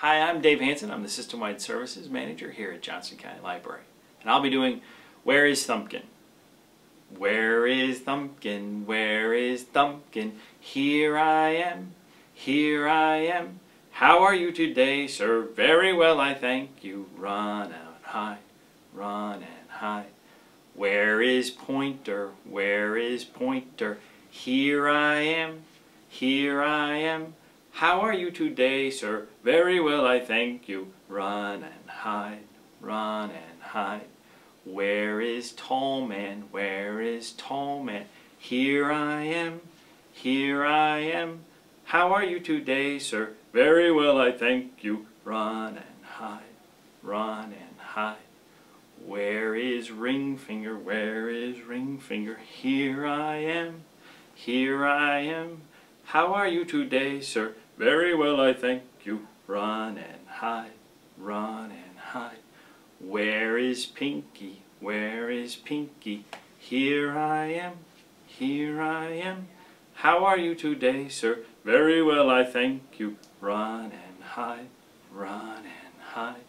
Hi, I'm Dave Hanson. I'm the System-Wide Services Manager here at Johnson County Library. And I'll be doing Where is Thumbkin? Where is Thumbkin? Where is Thumbkin? Here I am, here I am. How are you today, sir? Very well, I thank you. Run out high, run and hide. Where is Pointer? Where is Pointer? Here I am, here I am. How are you today, sir? Very well, I thank you. Run and hide, run and hide. Where is Tall Man? Where is Tall Man? Here I am, here I am. How are you today, sir? Very well, I thank you. Run and hide, run and hide. Where is Ring Finger? Where is Ring Finger? Here I am, here I am. How are you today, sir? Very well, I thank you. Run and hide, run and hide. Where is Pinky? Where is Pinky? Here I am, here I am. How are you today, sir? Very well, I thank you. Run and hide, run and hide.